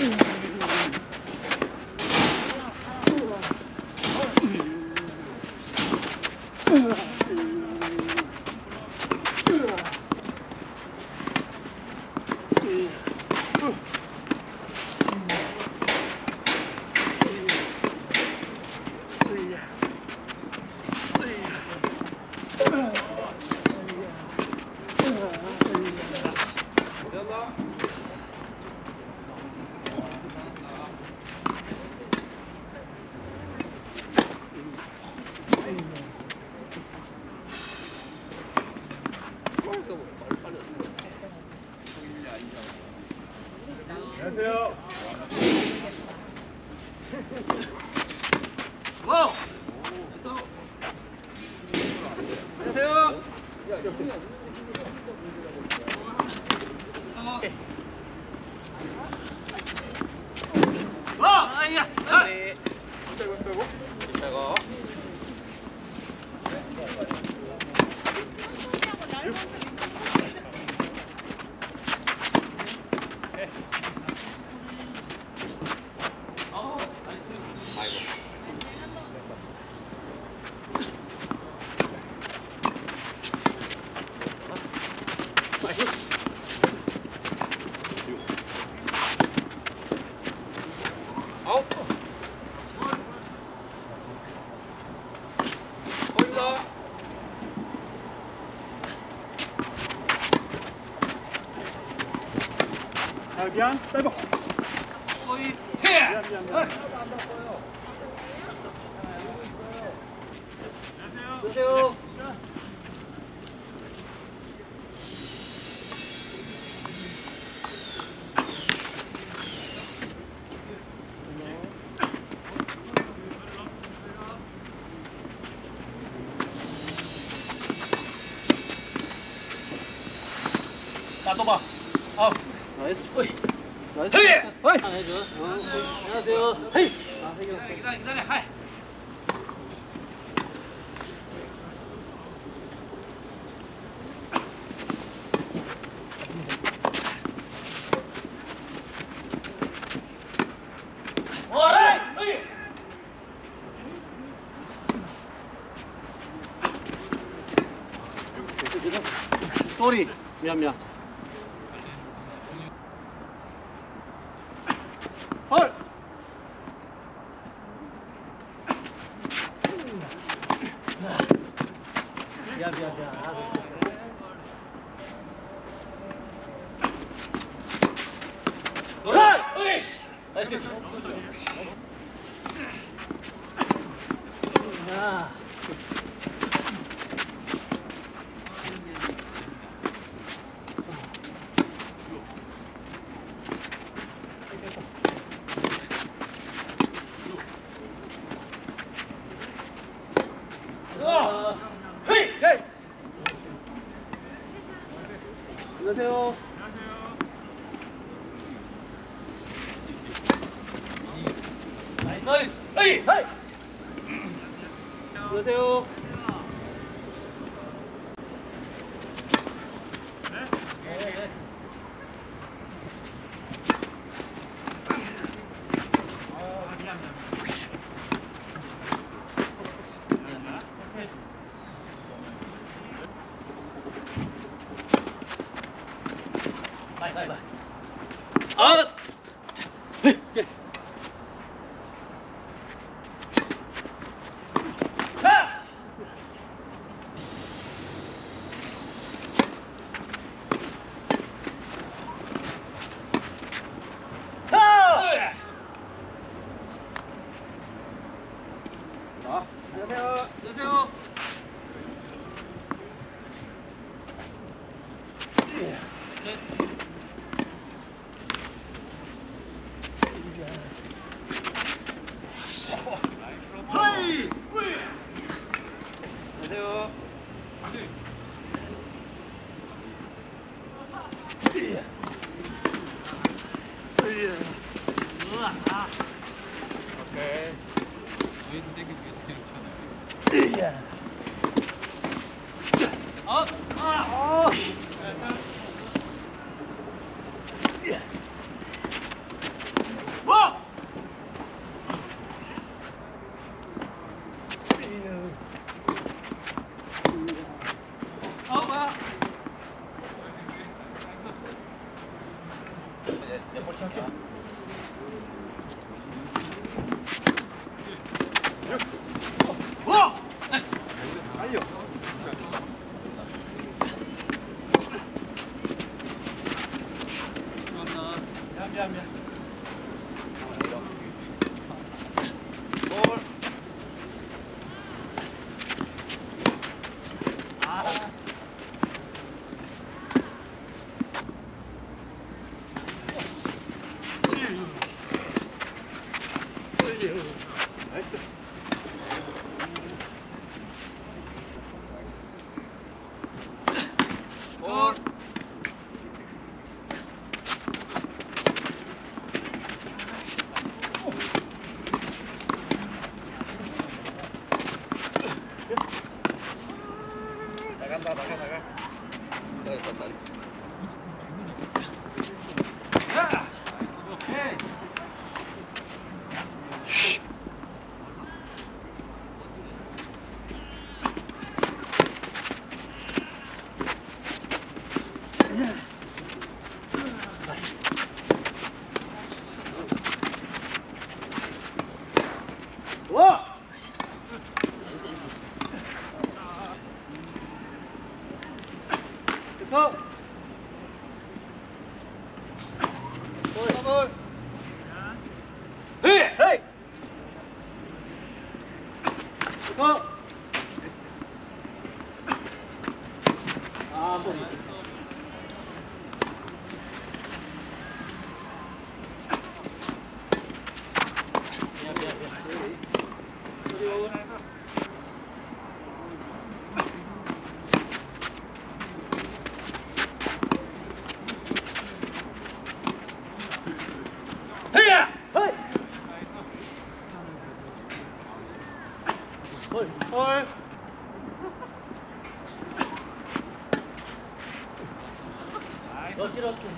Mm-hmm. 안녕하세요. 와우. 안녕하세요. 와! 아야. 네. 빼고 빼고. 이따가. 아홉. 미안. 빼고. 거의 해. 안녕하세요. 자, 또 봐. 아, 나이스. 어이. 헤이! 어, 안녕하세요. 헤이! 기다려, 기다려. 하이. 쏘리 미안 미안 헐 미안 미안 미안 아, 헐! 나이스 야. 아, 헤이! 헤이! 안녕하세요. 나이스. 안녕하세요. 네, 네. 아! 자! 예. 啊。OK，学你这个学的了。哎呀！好，啊，好。you. 好啊不 헐. 너 길었고.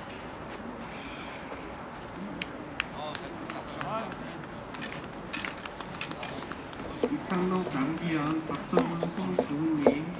창록 남기현 박성훈 송주훈님